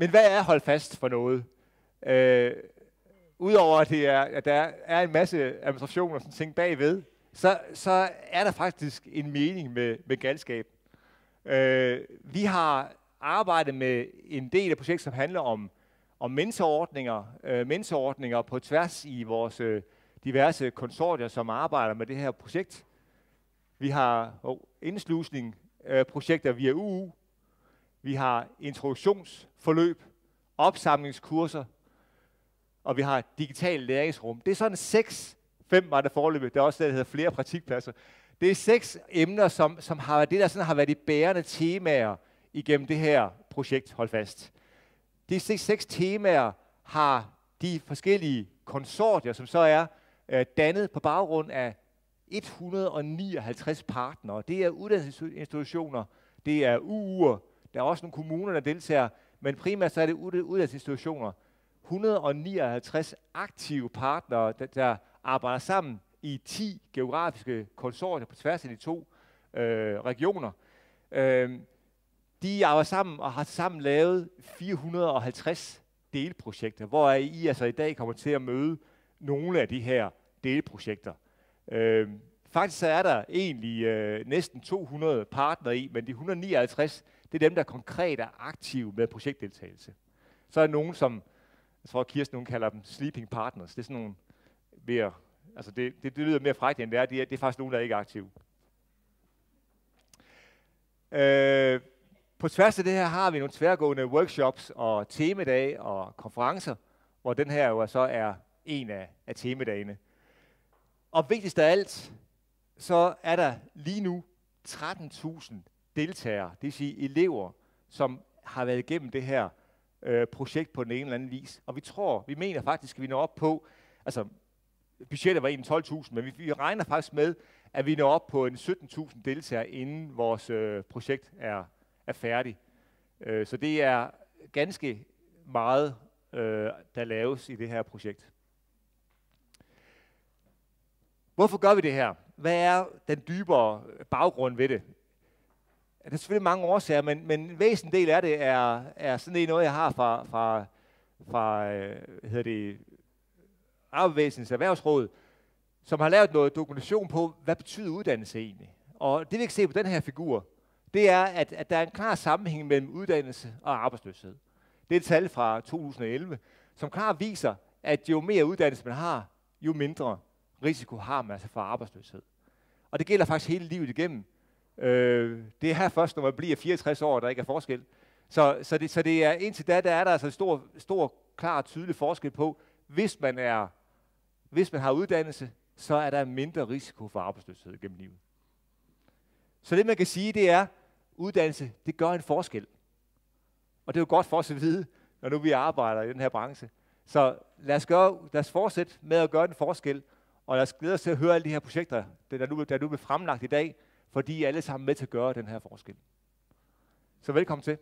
Men hvad er hold fast for noget? Øh, Udover at, det er, at der er en masse administration og sådan ting bagved, så, så er der faktisk en mening med, med galskab. Øh, vi har arbejdet med en del af projektet, som handler om, om mentorordninger, øh, mentorordninger på tværs i vores øh, diverse konsortier, som arbejder med det her projekt. Vi har oh, indslusning øh, projekter via UU. Vi har introduktionsforløb, opsamlingskurser, og vi har digital læringsrum. Det er sådan seks, fem var det forløbet, der er også det, der hedder flere praktikpladser. Det er seks emner, som, som har det, der sådan har været de bærende temaer igennem det her projekt, hold fast. De seks, seks temaer har de forskellige konsortier, som så er øh, dannet på baggrund af 159 partnere. Det er uddannelsesinstitutioner, det er UU'er, der er også nogle kommuner, der deltager, men primært så er det uddannelsesinstitutioner, 159 aktive partnere, der, der arbejder sammen i 10 geografiske konsortier på tværs af de to øh, regioner. Øh, de arbejder sammen og har sammen lavet 450 delprojekter, hvor I altså i dag kommer til at møde nogle af de her delprojekter. Øh, faktisk så er der egentlig øh, næsten 200 partnere i, men de 159, det er dem, der konkret er aktive med projektdeltagelse. Så er der nogen, som jeg tror, Kirsten hun kalder dem sleeping partners. Det er sådan nogle mere, altså det, det, det lyder mere frækt, end det er. Det er, det er faktisk nogen, der er ikke er aktive. Øh, på tværs af det her har vi nogle tværgående workshops og temedage og konferencer, hvor den her jo så er en af, af temedagene. Og vigtigst af alt, så er der lige nu 13.000 deltagere, det vil sige elever, som har været igennem det her øh, projekt på den ene eller anden vis. Og vi tror, vi mener faktisk, at vi når op på, altså budgettet var egentlig 12.000, men vi, vi regner faktisk med, at vi når op på en 17.000 deltagere, inden vores øh, projekt er, er færdigt. Øh, så det er ganske meget, øh, der laves i det her projekt. Hvorfor gør vi det her? Hvad er den dybere øh, baggrund ved det? Der er selvfølgelig mange årsager, men, men en væsentlig del af det er, er sådan en noget, jeg har fra, fra, fra øh, hedder det, Arbejdsvæsenets Erhvervsråd, som har lavet noget dokumentation på, hvad betyder uddannelse egentlig. Og det vi kan se på den her figur, det er, at, at der er en klar sammenhæng mellem uddannelse og arbejdsløshed. Det er et tal fra 2011, som klart viser, at jo mere uddannelse man har, jo mindre risiko har man altså for arbejdsløshed. Og det gælder faktisk hele livet igennem. Øh, det er her først, når man bliver 64 år, der ikke er forskel. Så, så, det, så det er, indtil da, der er der altså en stor, stor, klar og tydelig forskel på, hvis man, er, hvis man har uddannelse, så er der mindre risiko for arbejdsløshed gennem livet. Så det man kan sige, det er, uddannelse, det gør en forskel. Og det er jo godt for os at vide, når nu vi arbejder i den her branche. Så lad os, gøre, lad os fortsætte med at gøre en forskel, og lad os glæde os til at høre alle de her projekter, der nu, der nu bliver fremlagt i dag, fordi I alle sammen med til at gøre den her forskel. Så velkommen til.